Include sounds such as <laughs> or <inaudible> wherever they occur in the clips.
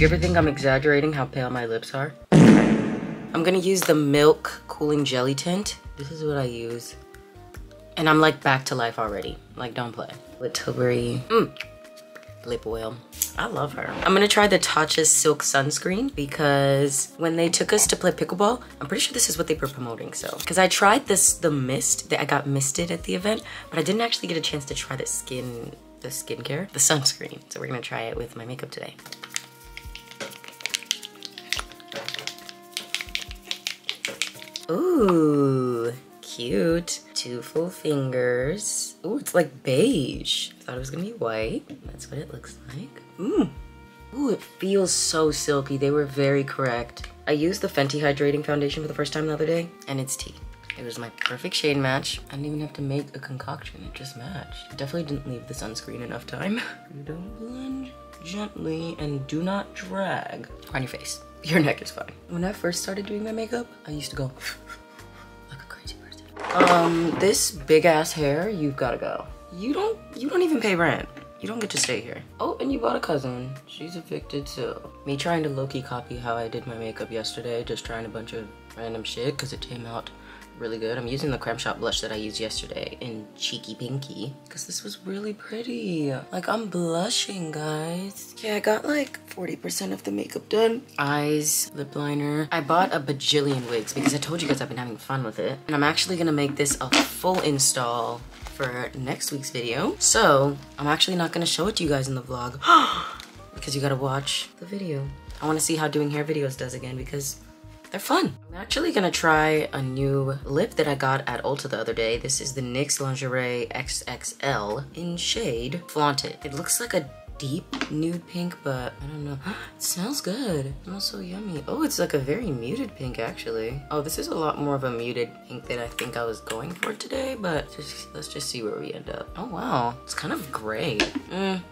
you ever think I'm exaggerating how pale my lips are? I'm gonna use the Milk Cooling Jelly Tint. This is what I use. And I'm like back to life already. Like, don't play. With Tilbury mm, lip oil. I love her. I'm gonna try the Tatcha Silk Sunscreen because when they took us to play pickleball, I'm pretty sure this is what they were promoting, so. Because I tried this, the mist, that I got misted at the event, but I didn't actually get a chance to try the skin, the skincare, the sunscreen. So we're gonna try it with my makeup today. Ooh, cute. Two full fingers. Ooh, it's like beige. I thought it was gonna be white. That's what it looks like. Ooh. Ooh, it feels so silky. They were very correct. I used the Fenty Hydrating Foundation for the first time the other day, and it's tea. It was my perfect shade match. I didn't even have to make a concoction, it just matched. Definitely didn't leave the sunscreen enough time. <laughs> Don't blend gently and do not drag on your face. Your neck is fine. When I first started doing my makeup, I used to go <laughs> like a crazy person. Um, this big ass hair, you've gotta go. You don't, you don't even pay rent. You don't get to stay here. Oh, and you bought a cousin. She's evicted too. Me trying to low-key copy how I did my makeup yesterday, just trying a bunch of random shit because it came out really good. I'm using the Creme Shop blush that I used yesterday in Cheeky Pinky because this was really pretty. Like I'm blushing, guys. Yeah, I got like 40% of the makeup done. Eyes, lip liner. I bought a bajillion wigs because I told you guys I've been having fun with it. And I'm actually gonna make this a full install for next week's video. So I'm actually not gonna show it to you guys in the vlog <gasps> because you gotta watch the video. I wanna see how doing hair videos does again because they're fun. I'm actually gonna try a new lip that I got at Ulta the other day. This is the NYX Lingerie XXL in shade Flaunted. It. Looks like a deep nude pink, but I don't know. <gasps> It smells good. It smells so yummy. Oh, it's like a very muted pink actually. Oh, this is a lot more of a muted pink than I think I was going for today, but just, let's just see where we end up. Oh wow, it's kind of gray. Mm.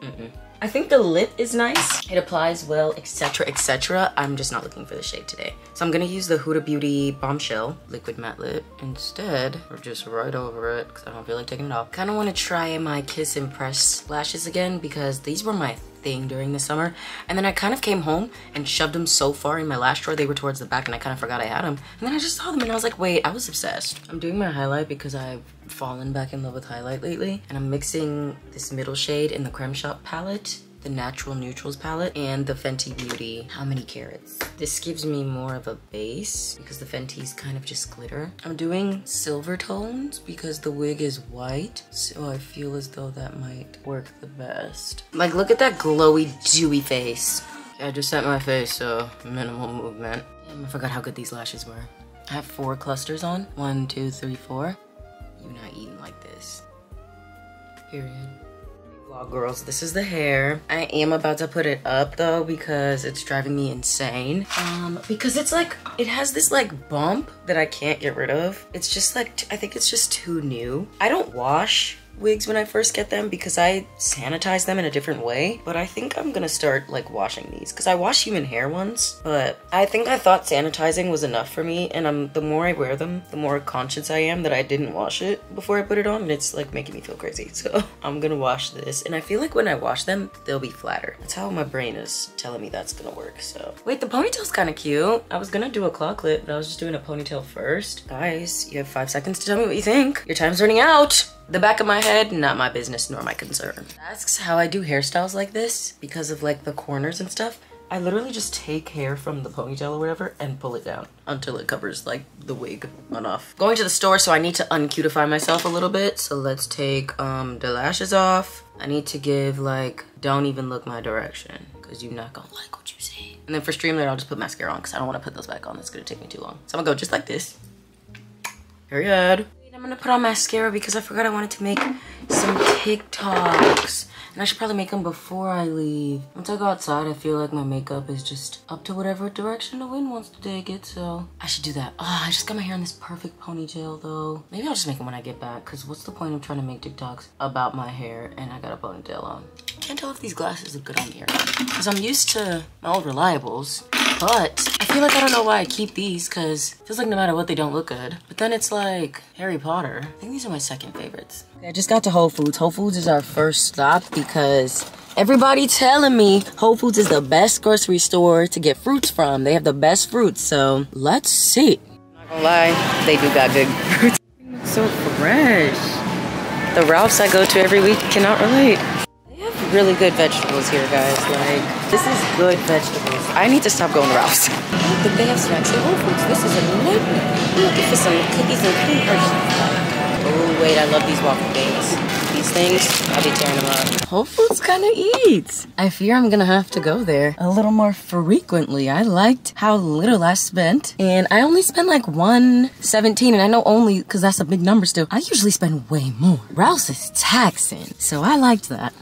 Mm -mm. I think the lip is nice. It applies well, etc, etc. I'm just not looking for the shade today. So I'm gonna use the Huda Beauty Bombshell Liquid Matte Lip instead, or just right over it, because I don't feel like taking it off. Kinda wanna try my Kiss Impress lashes again, because these were my thing during the summer. And then I kind of came home and shoved them so far in my lash drawer, they were towards the back and I kind of forgot I had them. And then I just saw them and I was like, wait, I was obsessed. I'm doing my highlight because I've fallen back in love with highlight lately. And I'm mixing this middle shade in the Creme Shop palette the Natural Neutrals palette and the Fenty Beauty How Many Carats. This gives me more of a base because the Fenty's kind of just glitter. I'm doing silver tones because the wig is white, so I feel as though that might work the best. Like, look at that glowy, dewy face. I just set my face, so minimal movement. Damn, I forgot how good these lashes were. I have four clusters on. One, two, three, four. You're not eating like this. Period girls this is the hair. I am about to put it up though because it's driving me insane. Um because it's like it has this like bump that i can't get rid of. It's just like i think it's just too new. I don't wash wigs when I first get them because I sanitize them in a different way. But I think I'm gonna start like washing these because I wash human hair once. But I think I thought sanitizing was enough for me. And I'm the more I wear them, the more conscious I am that I didn't wash it before I put it on. And it's like making me feel crazy. <laughs> So I'm gonna wash this. And I feel like when I wash them, they'll be flatter. That's how my brain is telling me that's gonna work. So wait, the ponytail's kind of cute. I was gonna do a claw clip, but I was just doing a ponytail first. Guys, you have five seconds to tell me what you think. Your time's running out. The back of my head, not my business nor my concern. Asks how I do hairstyles like this because of like the corners and stuff. I literally just take hair from the ponytail or whatever and pull it down until it covers like the wig on off. Going to the store, so I need to uncutify myself a little bit. So let's take um, the lashes off. I need to give like, don't even look my direction because you're not gonna like what you see. And then for Streamlit, I'll just put mascara on because I don't want to put those back on. That's gonna take me too long. So I'm gonna go just like this. Period. I'm gonna put on mascara because I forgot I wanted to make some TikToks. And I should probably make them before I leave. Once I go outside, I feel like my makeup is just up to whatever direction the wind wants to take it, so I should do that. Oh, I just got my hair in this perfect ponytail though. Maybe I'll just make them when I get back, because what's the point of trying to make TikToks about my hair and I got a ponytail on? Can't tell if these glasses look good on me. Because I'm used to my old reliables But I feel like I don't know why I keep these because it feels like no matter what, they don't look good. But then it's like Harry Potter. I think these are my second favorites. I just got to Whole Foods. Whole Foods is our first stop because everybody telling me Whole Foods is the best grocery store to get fruits from. They have the best fruits. So let's see. Not gonna lie, they do got good <laughs> fruits. so fresh. The Ralphs I go to every week cannot relate They have really good vegetables here, guys. Like, this is good vegetables. I need to stop going to Ralph's. but they have snacks at Whole Foods. This is a nightmare. I'm looking for some cookies and cream wait, I love these waffle things. These things, I'll be tearing them up. Whole Foods kind of eats. I fear I'm gonna have to go there a little more frequently. I liked how little I spent, and I only spent like 117, and I know only because that's a big number still. I usually spend way more. Ralph's is taxing, so I liked that.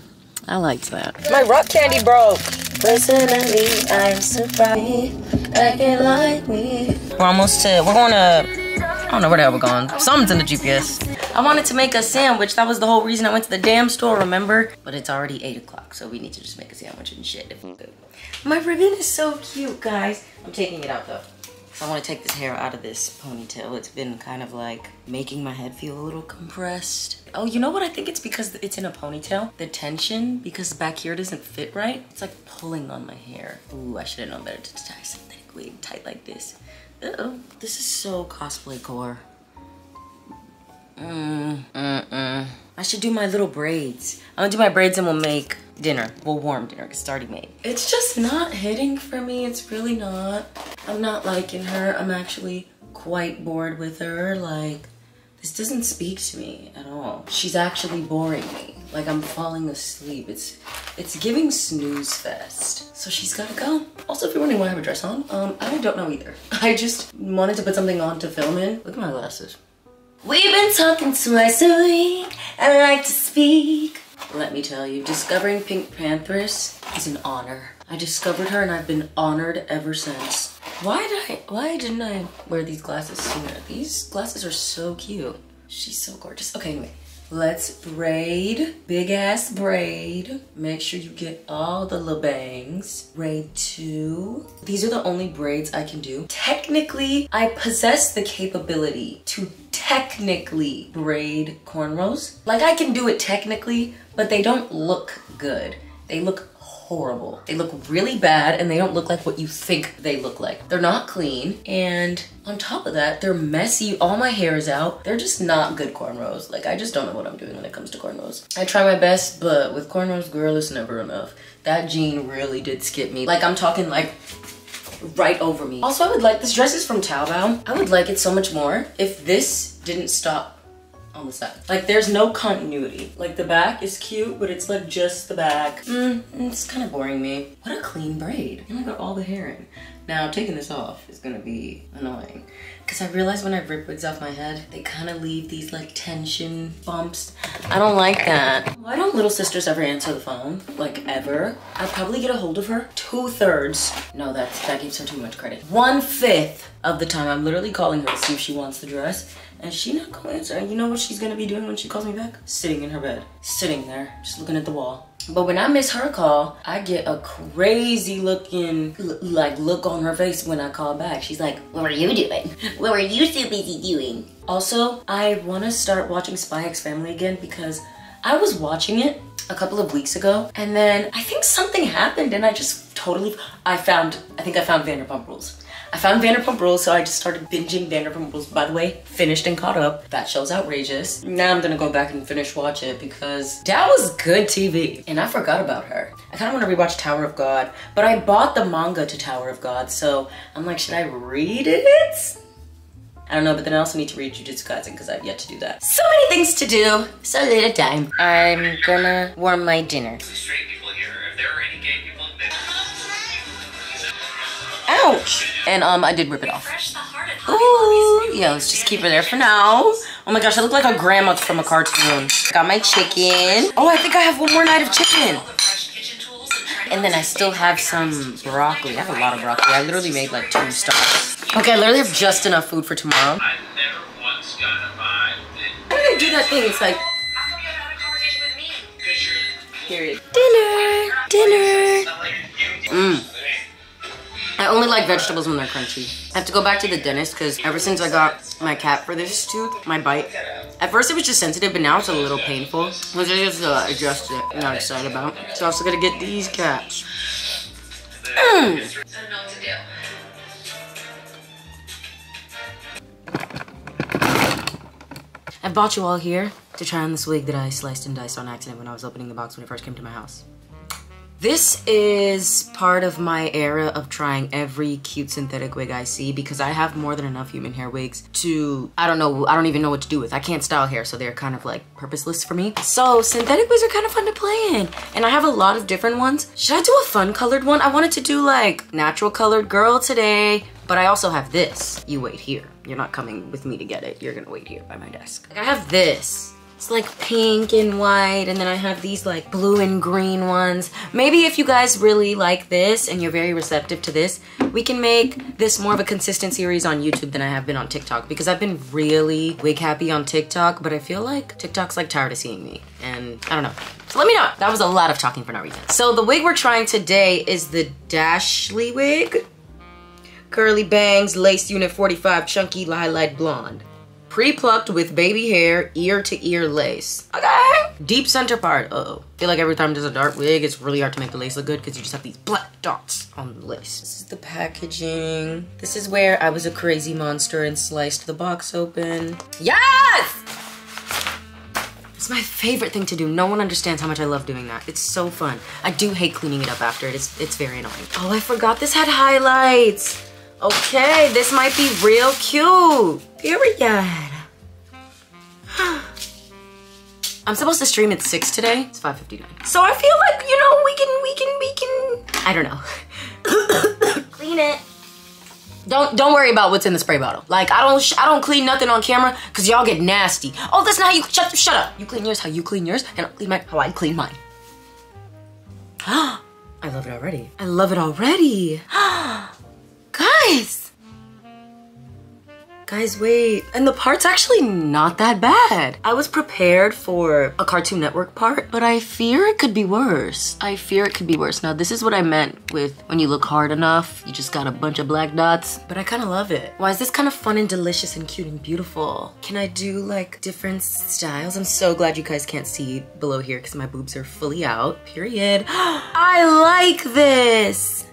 I liked that. My rock candy broke. Personally, I'm surprised I can like me. We're almost to, we're going to, I don't know where the hell we're going. Something's in the GPS. I wanted to make a sandwich. That was the whole reason I went to the damn store, remember? But it's already 8 o'clock, so we need to just make a sandwich and shit. My ribbon is so cute, guys. I'm taking it out, though. I want to take this hair out of this ponytail. It's been kind of like making my head feel a little compressed. Oh, you know what? I think it's because it's in a ponytail. The tension, because back here doesn't fit right. It's like pulling on my hair. Ooh, I should have known better to tie synthetic wig tight like this. This is so cosplay core. Mm, mm-mm. I should do my little braids. I'm gonna do my braids and we'll make dinner. We'll warm dinner because it's already made. It's just not hitting for me. It's really not. I'm not liking her. I'm actually quite bored with her. Like, this doesn't speak to me at all. She's actually boring me. Like I'm falling asleep. It's it's giving snooze fest. So she's gotta go. Also, if you're wondering why I have a dress on, um, I don't know either. <laughs> I just wanted to put something on to film in. Look at my glasses. We've been talking twice a week. And I like to speak. Let me tell you, discovering Pink Panthers is an honor. I discovered her and I've been honored ever since. Why did I, why didn't I wear these glasses sooner? These glasses are so cute. She's so gorgeous. Okay, anyway, let's braid, big ass braid. Make sure you get all the little bangs. Braid two. These are the only braids I can do. Technically, I possess the capability to technically braid cornrows. Like I can do it technically, but they don't look good. They look horrible. They look really bad and they don't look like what you think they look like. They're not clean and on top of that, they're messy. All my hair is out. They're just not good cornrows. Like I just don't know what I'm doing when it comes to cornrows. I try my best, but with cornrows, girl, it's never enough. That gene really did skip me. Like I'm talking like right over me. Also, I would like, this dress is from Taobao. I would like it so much more if this didn't stop on the side. Like there's no continuity. Like the back is cute, but it's like just the back. Mm, it's kind of boring me. What a clean braid. And I got all the hair in. Now taking this off is gonna be annoying. Cause I realize when I rip wigs off my head, they kind of leave these like tension bumps. I don't like that. Why don't little sisters ever answer the phone? Like ever? I'd probably get a hold of her two thirds. No, that's, that gives her too much credit. One fifth of the time I'm literally calling her to see if she wants the dress and she not gonna answer. You know what she's gonna be doing when she calls me back? Sitting in her bed, sitting there, just looking at the wall. But when I miss her call, I get a crazy looking, like look on her face when I call back. She's like, what were you doing? What were you so busy doing? Also, I wanna start watching Spy X Family again because I was watching it a couple of weeks ago and then I think something happened and I just totally, I found, I think I found Vanderpump Rules. I found Vanderpump Rules, so I just started binging Vanderpump Rules. By the way, finished and caught up. That show's outrageous. Now I'm gonna go back and finish watch it because that was good TV. And I forgot about her. I kinda wanna rewatch Tower of God, but I bought the manga to Tower of God, so I'm like, should I read it? I don't know, but then I also need to read Jujutsu Kaisen because I've yet to do that. So many things to do, so little time. I'm gonna warm my dinner. Ouch! And um, I did rip it off. Ooh, yeah, let's just keep her there for now. Oh my gosh, I look like a grandma from a cartoon. Got my chicken. Oh, I think I have one more night of chicken. And then I still have some broccoli. I have a lot of broccoli. I literally made like two stocks. Okay, I literally have just enough food for tomorrow. I never once got a vibe. How did I do that thing? It's like... I hope you haven't a conversation with me. Period. Dinner! Dinner! Mmm. I only like vegetables when they're crunchy. I have to go back to the dentist because ever since I got my cap for this tooth, my bite, at first it was just sensitive, but now it's a little painful. Which I just uh, adjust it. I'm not excited about. So I also gotta get these caps. Mm. I brought you all here to try on this wig that I sliced and diced on accident when I was opening the box when it first came to my house. This is part of my era of trying every cute synthetic wig I see because I have more than enough human hair wigs to, I don't know, I don't even know what to do with. I can't style hair, so they're kind of like purposeless for me. So synthetic wigs are kind of fun to play in. And I have a lot of different ones. Should I do a fun colored one? I wanted to do like natural colored girl today, but I also have this. You wait here. You're not coming with me to get it. You're gonna wait here by my desk. Like I have this. It's like pink and white, and then I have these like blue and green ones. Maybe if you guys really like this and you're very receptive to this, we can make this more of a consistent series on YouTube than I have been on TikTok because I've been really wig happy on TikTok, but I feel like TikTok's like tired of seeing me and I don't know. So let me know. That was a lot of talking for no reason. So the wig we're trying today is the Dashley wig. Curly bangs, lace unit 45, chunky highlight blonde. Pre-plucked with baby hair, ear to ear lace. Okay. Deep center part. Uh oh. feel like every time there's a dark wig, it's really hard to make the lace look good because you just have these black dots on the lace. This is the packaging. This is where I was a crazy monster and sliced the box open. Yes! It's my favorite thing to do. No one understands how much I love doing that. It's so fun. I do hate cleaning it up after it. It's, it's very annoying. Oh, I forgot this had highlights. Okay, this might be real cute. Period. <gasps> I'm supposed to stream at 6 today. It's 5.59. So I feel like, you know, we can, we can, we can, I don't know. <coughs> Clean it. Don't don't worry about what's in the spray bottle. Like I don't I don't clean nothing on camera because y'all get nasty. Oh, that's not how you shut shut up. You clean yours how you clean yours, and I clean mine how I clean mine. <gasps> I love it already. I love it already. <gasps> Guys. Guys, wait. And the part's actually not that bad. I was prepared for a Cartoon Network part, but I fear it could be worse. I fear it could be worse. Now, this is what I meant with when you look hard enough, you just got a bunch of black dots, but I kind of love it. Why is this kind of fun and delicious and cute and beautiful? Can I do like different styles? I'm so glad you guys can't see below here because my boobs are fully out, period. <gasps> I like this.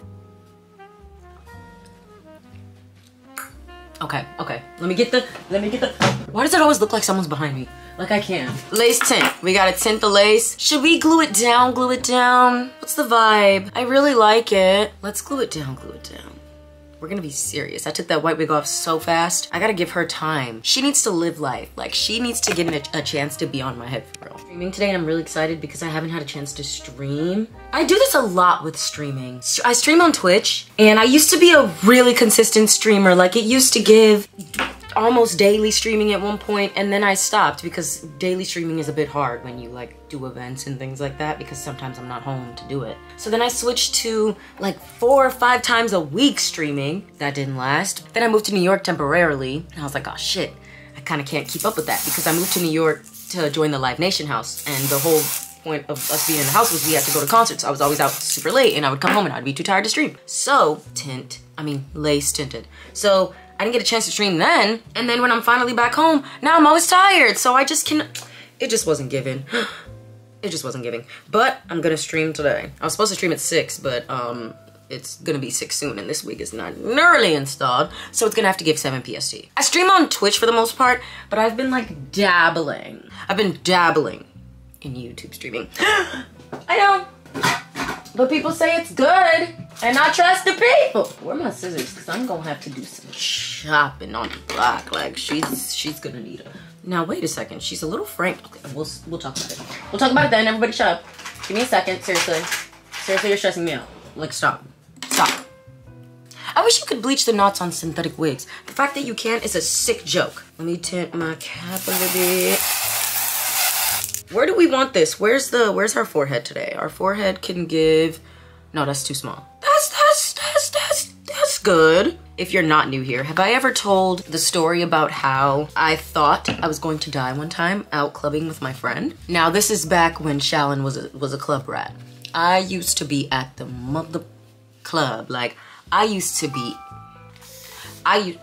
Okay, okay. Let me get the, let me get the, why does it always look like someone's behind me? Like I can. Lace tint. We gotta tint the lace. Should we glue it down, glue it down? What's the vibe? I really like it. Let's glue it down, glue it down. We're gonna be serious. I took that white wig off so fast. I gotta give her time. She needs to live life. Like she needs to get a, a chance to be on my head for real. Streaming today and I'm really excited because I haven't had a chance to stream. I do this a lot with streaming. I stream on Twitch and I used to be a really consistent streamer. Like it used to give almost daily streaming at one point and then I stopped because daily streaming is a bit hard when you like do events and things like that because sometimes I'm not home to do it. So then I switched to like four or five times a week streaming. That didn't last. Then I moved to New York temporarily and I was like, oh shit, I kind of can't keep up with that because I moved to New York to join the Live Nation house and the whole point of us being in the house was we had to go to concerts. I was always out super late and I would come home and I'd be too tired to stream. So, tint, I mean lace tinted. So I didn't get a chance to stream then. And then when I'm finally back home, now I'm always tired. So I just can, it just wasn't given. <gasps> it just wasn't giving. But I'm gonna stream today. I was supposed to stream at six, but um, it's gonna be six soon and this week is not nearly installed. So it's gonna have to give seven PST. I stream on Twitch for the most part, but I've been like dabbling. I've been dabbling in YouTube streaming. <gasps> I know. But people say it's good, and I trust the people. Where are my scissors? Because I'm gonna have to do some chopping on the block. Like she's she's gonna need a. Now wait a second. She's a little frank. Okay, we'll we'll talk about it. We'll talk about it then. Everybody, shut up. Give me a second. Seriously, seriously, you're stressing me out. Like stop, stop. I wish you could bleach the knots on synthetic wigs. The fact that you can't is a sick joke. Let me tint my cap a little bit. Where do we want this? Where's the, where's our forehead today? Our forehead can give, no, that's too small. That's, that's, that's, that's, that's good. If you're not new here, have I ever told the story about how I thought I was going to die one time out clubbing with my friend? Now this is back when Challan was a, was a club rat. I used to be at the mother club, like I used to be, I,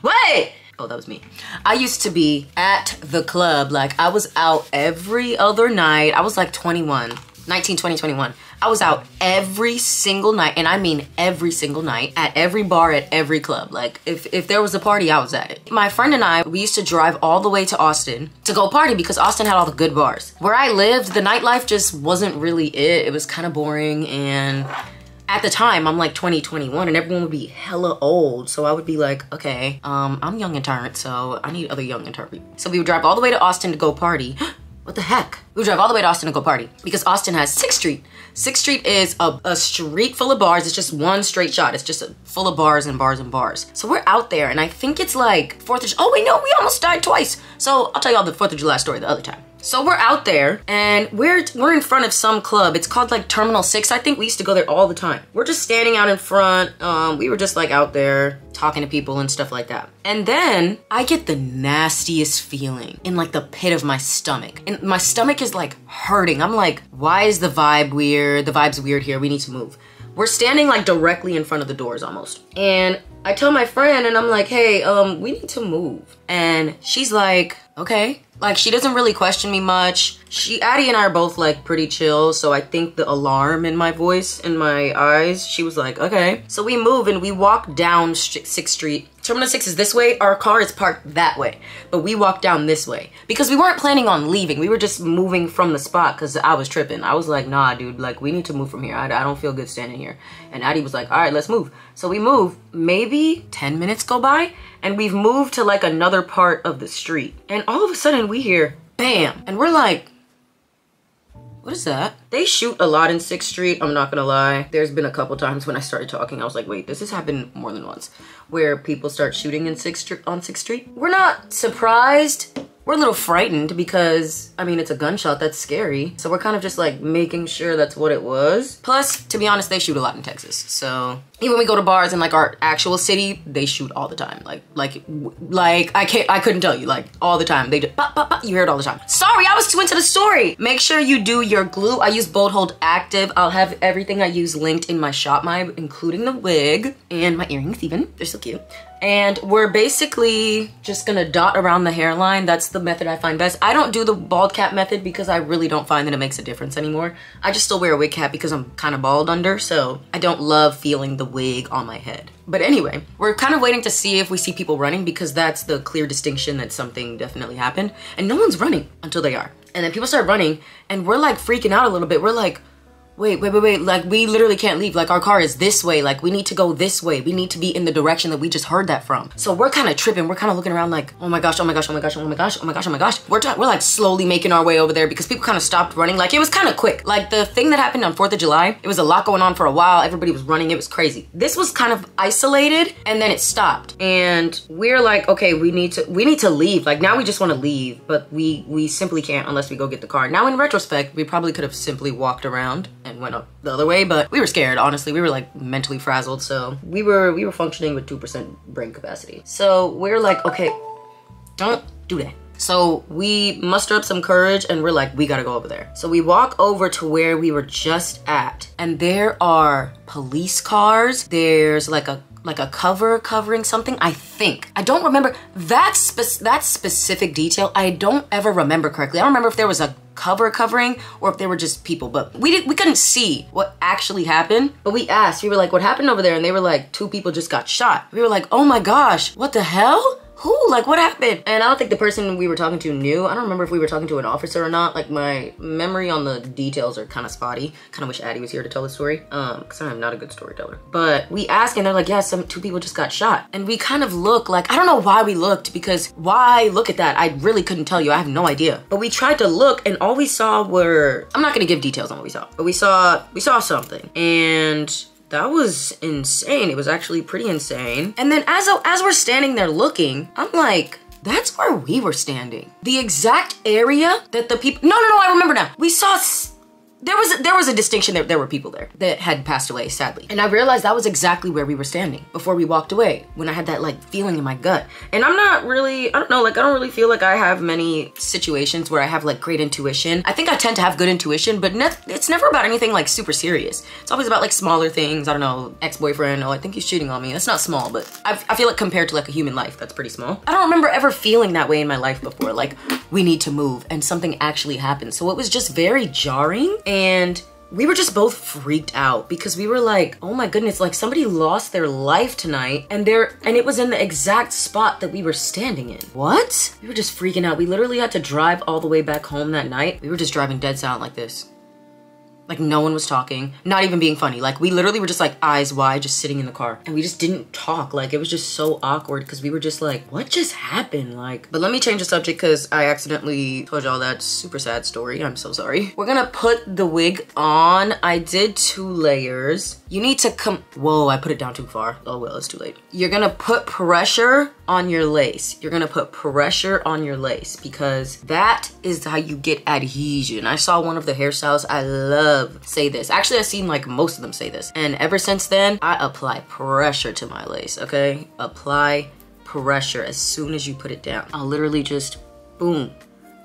what? Oh, that was me. I used to be at the club. Like I was out every other night. I was like 21, 19, 20, 21. I was out every single night, and I mean every single night, at every bar, at every club. Like, if, if there was a party, I was at it. My friend and I, we used to drive all the way to Austin to go party because Austin had all the good bars. Where I lived, the nightlife just wasn't really it. It was kind of boring, and at the time I'm like 20, 21 and everyone would be hella old. So I would be like, okay, um, I'm young and tired, so I need other young and tired. So we would drive all the way to Austin to go party. <gasps> what the heck? We would drive all the way to Austin to go party because Austin has 6th Street. 6th Street is a, a, street full of bars. It's just one straight shot. It's just a, full of bars and bars and bars. So we're out there and I think it's like 4th of, oh wait, no, we almost died twice. So I'll tell y'all the 4th of July story the other time. So we're out there and we're we're in front of some club. It's called like Terminal 6. I think we used to go there all the time. We're just standing out in front. Um, we were just like out there talking to people and stuff like that. And then I get the nastiest feeling in like the pit of my stomach. And my stomach is like hurting. I'm like, why is the vibe weird? The vibe's weird here. We need to move. We're standing like directly in front of the doors almost. And I tell my friend and I'm like, hey, um, we need to move. And she's like, okay. Like she doesn't really question me much. She, Addie and I are both like pretty chill. So I think the alarm in my voice in my eyes, she was like, okay. So we move and we walk down 6th Street. Terminal 6 is this way. Our car is parked that way. But we walk down this way. Because we weren't planning on leaving. We were just moving from the spot because I was tripping. I was like, nah, dude, like we need to move from here. I, I don't feel good standing here. And Addie was like, all right, let's move. So we move. Maybe 10 minutes go by and we've moved to like another part of the street. And all of a sudden we hear bam. And we're like, what is that? They shoot a lot in 6th Street, I'm not gonna lie. There's been a couple times when I started talking, I was like, wait, this has happened more than once, where people start shooting in 6th Street on 6th Street. We're not surprised we're a little frightened because, I mean, it's a gunshot, that's scary. So we're kind of just like making sure that's what it was. Plus, to be honest, they shoot a lot in Texas. So even when we go to bars in like our actual city, they shoot all the time. Like, like, like I can't, I couldn't tell you, like all the time. They just, pop, pop, pop, you hear it all the time. Sorry, I was too into the story. Make sure you do your glue. I use Bold Hold Active. I'll have everything I use linked in my ShopMy, including the wig and my earrings even. They're so cute. And we're basically just gonna dot around the hairline. That's the method I find best. I don't do the bald cap method because I really don't find that it makes a difference anymore. I just still wear a wig cap because I'm kind of bald under, so I don't love feeling the wig on my head. But anyway, we're kind of waiting to see if we see people running because that's the clear distinction that something definitely happened. And no one's running until they are. And then people start running and we're like freaking out a little bit. We're like, wait, wait, wait, wait, like we literally can't leave. Like our car is this way. Like we need to go this way. We need to be in the direction that we just heard that from. So we're kind of tripping. We're kind of looking around like, oh my gosh, oh my gosh, oh my gosh, oh my gosh, oh my gosh, oh my gosh. We're, we're like slowly making our way over there because people kind of stopped running. Like it was kind of quick. Like the thing that happened on 4th of July, it was a lot going on for a while. Everybody was running. It was crazy. This was kind of isolated and then it stopped. And we're like, okay, we need to, we need to leave. Like now we just want to leave, but we, we simply can't unless we go get the car. Now in retrospect, we probably could have simply walked around and went up the other way, but we were scared, honestly. We were like mentally frazzled, so we were we were functioning with 2% brain capacity. So we're like, okay, don't do that. So we muster up some courage and we're like, we gotta go over there. So we walk over to where we were just at, and there are police cars. There's like a like a cover covering something? I think. I don't remember. That spe that specific detail i don't ever remember correctly. I don't remember if there was a cover covering or if they were just people but we did we couldn't see what actually happened. But we asked we were like what happened over there? And they were like two people just got shot. We were like oh my gosh what the hell who? Like, what happened? And I don't think the person we were talking to knew. I don't remember if we were talking to an officer or not. Like, my memory on the details are kind of spotty. Kind of wish Addie was here to tell the story. Um, because I'm not a good storyteller. But we asked and they're like, yeah, some two people just got shot. And we kind of look like, I don't know why we looked because why look at that? I really couldn't tell you. I have no idea. But we tried to look and all we saw were, I'm not gonna give details on what we saw, but we saw, we saw something. And that was insane. It was actually pretty insane. And then as, as we're standing there looking, I'm like, that's where we were standing. The exact area that the people, no, no, no, I remember now. We saw there was there was a distinction there there were people there that had passed away sadly. And i realized that was exactly where we were standing before we walked away when i had that like feeling in my gut. And i'm not really i don't know like i don't really feel like i have many situations where i have like great intuition. I think i tend to have good intuition but ne it's never about anything like super serious. It's always about like smaller things. I don't know ex-boyfriend oh i think he's cheating on me. That's not small but I, I feel like compared to like a human life that's pretty small. I don't remember ever feeling that way in my life before like we need to move and something actually happened. So it was just very jarring and we were just both freaked out because we were like, oh my goodness, like somebody lost their life tonight and there and it was in the exact spot that we were standing in. What? We were just freaking out. We literally had to drive all the way back home that night. We were just driving dead silent like this. Like no one was talking, not even being funny. Like we literally were just like eyes wide, just sitting in the car. And we just didn't talk. Like it was just so awkward because we were just like, what just happened? Like, but let me change the subject because I accidentally told y'all that super sad story. I'm so sorry. We're gonna put the wig on. I did two layers. You need to come, whoa, I put it down too far. Oh well, it's too late. You're gonna put pressure on your lace. You're gonna put pressure on your lace because that is how you get adhesion. I saw one of the hairstyles I love say this. Actually, I've seen like most of them say this. And ever since then, I apply pressure to my lace, okay? Apply pressure as soon as you put it down. I'll literally just boom,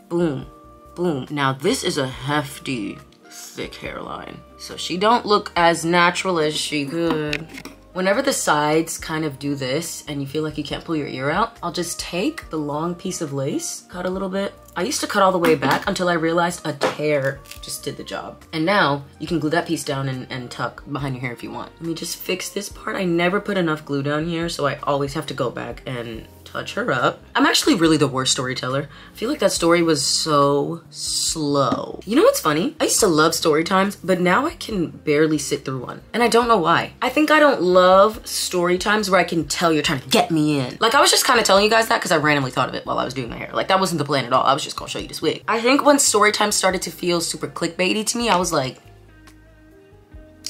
boom, boom. Now this is a hefty, thick hairline. So she don't look as natural as she could. Whenever the sides kind of do this and you feel like you can't pull your ear out, I'll just take the long piece of lace, cut a little bit. I used to cut all the way back until I realized a tear just did the job. And now you can glue that piece down and, and tuck behind your hair if you want. Let me just fix this part. I never put enough glue down here, so I always have to go back and touch her up. I'm actually really the worst storyteller. I feel like that story was so slow. You know what's funny? I used to love story times, but now I can barely sit through one. And I don't know why. I think I don't love story times where I can tell you're trying to get me in. Like I was just kind of telling you guys that because I randomly thought of it while I was doing my hair. Like that wasn't the plan at all. I was just gonna show you this wig. I think when story time started to feel super clickbaity to me, I was like,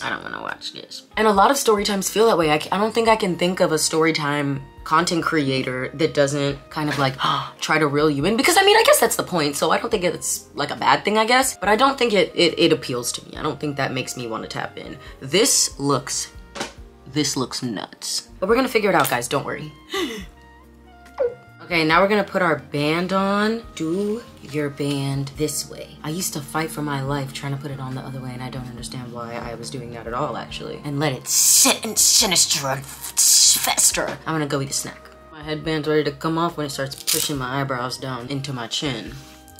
I don't want to watch this. And a lot of story times feel that way. I, I don't think I can think of a story time content creator that doesn't kind of like <gasps> try to reel you in? Because I mean I guess that's the point so I don't think it's like a bad thing I guess but I don't think it, it, it appeals to me. I don't think that makes me want to tap in. This looks this looks nuts. But we're gonna figure it out guys don't worry <laughs> Okay, now we're gonna put our band on. Do your band this way. I used to fight for my life trying to put it on the other way and I don't understand why I was doing that at all actually. And let it sit and sinister and fester. I'm gonna go eat a snack. My headband's ready to come off when it starts pushing my eyebrows down into my chin.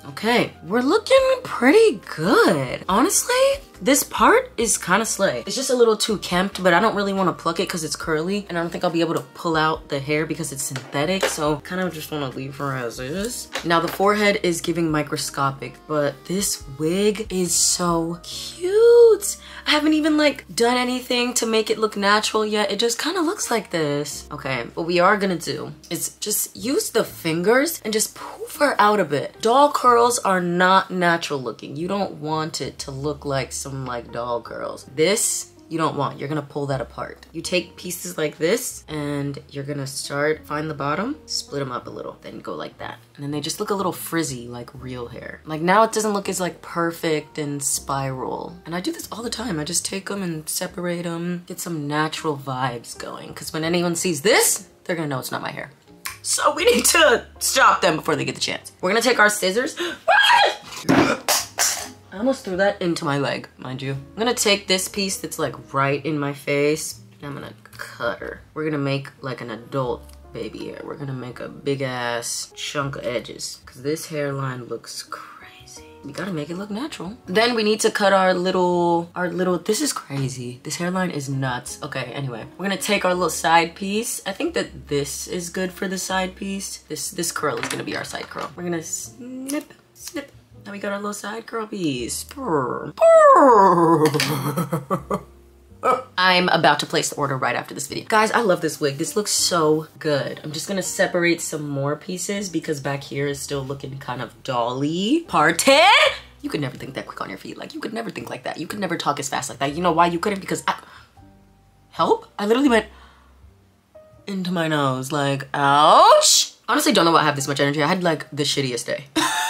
Okay, we're looking pretty good. Honestly, this part is kind of slay. It's just a little too kempt, but I don't really want to pluck it because it's curly. And I don't think I'll be able to pull out the hair because it's synthetic. So kind of just want to leave her as is. Now the forehead is giving microscopic, but this wig is so cute. I haven't even like done anything to make it look natural yet. It just kind of looks like this. Okay, what we are gonna do is just use the fingers and just poof her out a bit. Doll curls are not natural looking. You don't want it to look like some like doll curls. This you don't want. You're gonna pull that apart. You take pieces like this and you're gonna start, find the bottom, split them up a little, then go like that. And then they just look a little frizzy like real hair. Like now it doesn't look as like perfect and spiral. And I do this all the time. I just take them and separate them, get some natural vibes going. Cause when anyone sees this, they're gonna know it's not my hair. So we need to stop them before they get the chance. We're gonna take our scissors. <gasps> Ah! I almost threw that into my leg, mind you. I'm gonna take this piece that's like right in my face and I'm gonna cut her. We're gonna make like an adult baby hair. We're gonna make a big ass chunk of edges because this hairline looks crazy. We gotta make it look natural. Then we need to cut our little, our little, this is crazy. This hairline is nuts. Okay, anyway, we're gonna take our little side piece. I think that this is good for the side piece. This, this curl is gonna be our side curl. We're gonna snip, snip, now we got our little side curl piece. Purr. Purr. I'm about to place the order right after this video. Guys, I love this wig. This looks so good. I'm just gonna separate some more pieces because back here is still looking kind of dolly. Party! You could never think that quick on your feet. Like, you could never think like that. You could never talk as fast like that. You know why you couldn't? Because I... Help? I literally went into my nose. Like, ouch! Honestly, don't know why I have this much energy. I had like the shittiest day. <laughs>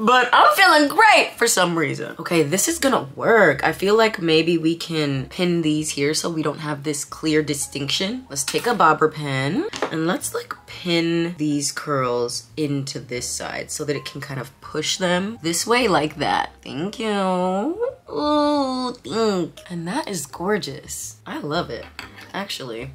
but I'm feeling great for some reason. Okay, this is gonna work. I feel like maybe we can pin these here so we don't have this clear distinction. Let's take a bobber pin and let's like pin these curls into this side so that it can kind of push them this way like that. Thank you. Ooh. And that is gorgeous. I love it, actually.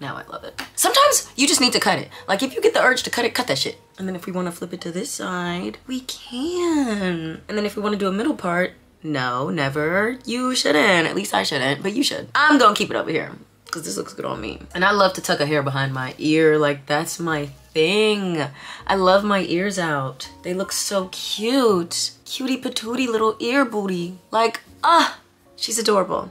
Now I love it. Sometimes you just need to cut it. Like if you get the urge to cut it, cut that shit. And then if we wanna flip it to this side, we can. And then if we wanna do a middle part, no, never. You shouldn't. At least I shouldn't, but you should. I'm gonna keep it over here because this looks good on me. And I love to tuck a hair behind my ear. Like that's my thing. I love my ears out. They look so cute. Cutie patootie little ear booty. Like, ah, she's adorable.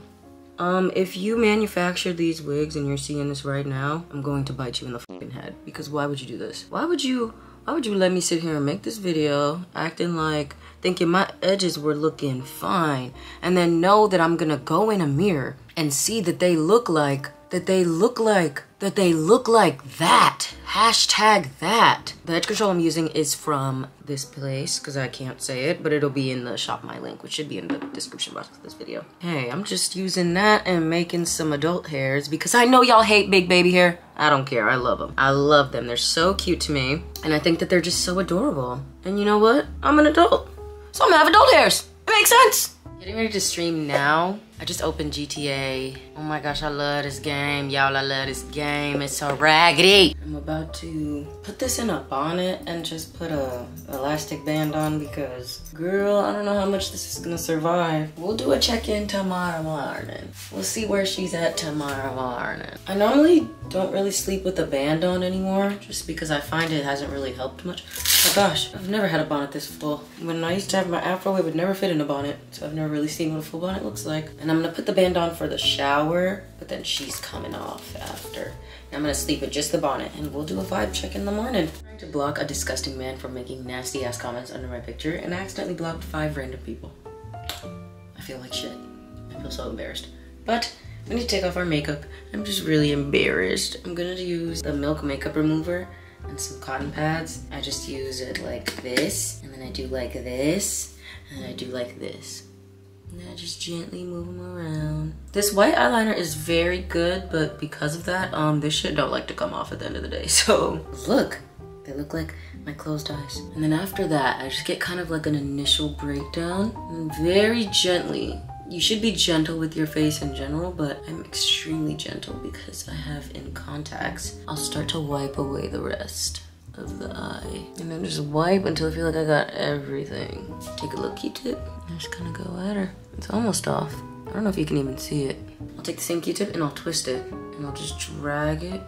Um, if you manufactured these wigs and you're seeing this right now, I'm going to bite you in the fucking head. Because why would you do this? Why would you, why would you let me sit here and make this video acting like, thinking my edges were looking fine, and then know that I'm gonna go in a mirror and see that they look like, that they look like, that they look like that. Hashtag that. The edge control I'm using is from this place because I can't say it, but it'll be in the ShopMy link, which should be in the description box of this video. Hey, I'm just using that and making some adult hairs because I know y'all hate big baby hair. I don't care, I love them. I love them, they're so cute to me. And I think that they're just so adorable. And you know what? I'm an adult. So I'm gonna have adult hairs. It makes sense. Getting ready to stream now. I just opened GTA. Oh my gosh, I love this game. Y'all, I love this game. It's so raggedy. I'm about to put this in a bonnet and just put a elastic band on because, girl, I don't know how much this is gonna survive. We'll do a check-in tomorrow morning. We'll see where she's at tomorrow morning. I normally don't really sleep with a band on anymore just because I find it hasn't really helped much. Oh gosh, I've never had a bonnet this full. When I used to have my afro, it would never fit in a bonnet. So I've never really seen what a full bonnet looks like. And I'm gonna put the band on for the shower, but then she's coming off after. And I'm gonna sleep with just the bonnet and we'll do a vibe check in the morning. I'm trying to block a disgusting man from making nasty ass comments under my picture and I accidentally blocked five random people. I feel like shit. I feel so embarrassed. But we need to take off our makeup. I'm just really embarrassed. I'm gonna use the Milk Makeup Remover and some cotton pads. I just use it like this, and then I do like this, and then I do like this. And I just gently move them around. This white eyeliner is very good, but because of that, um, this shit don't like to come off at the end of the day. <laughs> So look, they look like my closed eyes. And then after that, I just get kind of like an initial breakdown and very gently you should be gentle with your face in general, but I'm extremely gentle because I have in contacts. I'll start to wipe away the rest of the eye. And then just wipe until I feel like I got everything. Take a little Q-tip and just kind of go at her. It's almost off. I don't know if you can even see it. I'll take the same Q-tip and I'll twist it. And I'll just drag it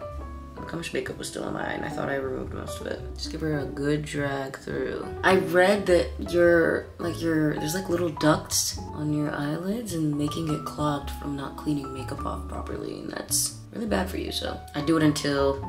Look how much makeup was still on my eye and I thought I removed most of it. Just give her a good drag through. I read that your, like your, there's like little ducts on your eyelids and making it clogged from not cleaning makeup off properly and that's really bad for you. So I do it until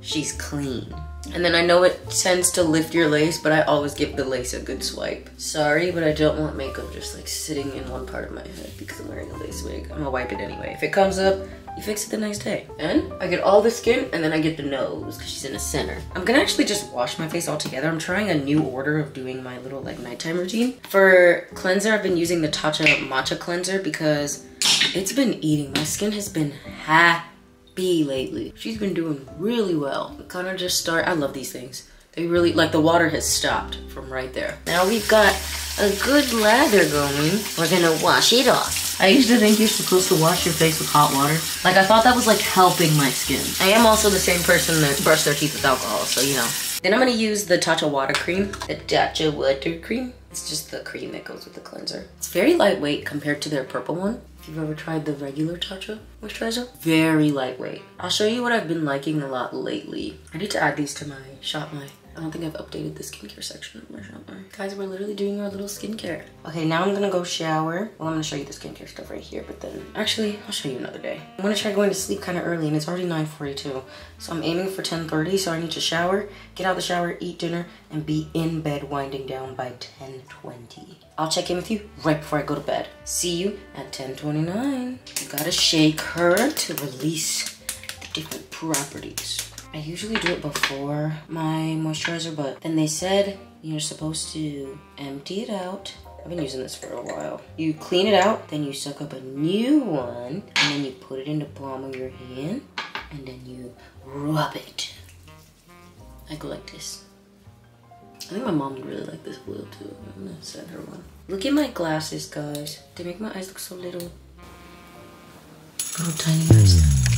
she's clean. And then I know it tends to lift your lace, but I always give the lace a good swipe. Sorry, but I don't want makeup just like sitting in one part of my head because I'm wearing a lace wig. I'm gonna wipe it anyway. If it comes up, you fix it the next day. And I get all the skin and then I get the nose because she's in the center. I'm gonna actually just wash my face all together. I'm trying a new order of doing my little like nighttime routine. For cleanser, I've been using the Tatcha Matcha Cleanser because it's been eating. My skin has been happy lately. She's been doing really well. Kind of just start, I love these things. They really, like the water has stopped from right there. Now we've got a good lather going. We're gonna wash it off. I used to think you're supposed to wash your face with hot water. Like I thought that was like helping my skin. I am also the same person that brushed their teeth with alcohol, so you know. Then I'm gonna use the Tatcha water cream. The Tatcha water cream. It's just the cream that goes with the cleanser. It's very lightweight compared to their purple one. If you've ever tried the regular Tatcha moisturizer, very lightweight. I'll show you what I've been liking a lot lately. I need to add these to my ShopMy I don't think I've updated the skincare section of my shopper. Guys, we're literally doing our little skincare. Okay, now I'm gonna go shower. Well, I'm gonna show you the skincare stuff right here, but then actually, I'll show you another day. I'm gonna try going to sleep kind of early and it's already 9.42. So I'm aiming for 10.30, so I need to shower, get out the shower, eat dinner, and be in bed winding down by 10.20. I'll check in with you right before I go to bed. See you at 10.29. You gotta shake her to release the different properties. I usually do it before my moisturizer, but then they said you're supposed to empty it out. I've been using this for a while. You clean it out, then you suck up a new one, and then you put it in the palm of your hand, and then you rub it. I go like this. I think my mom would really like this oil too. I'm gonna send her one. Look at my glasses, guys. They make my eyes look so little. Little tiny eyes.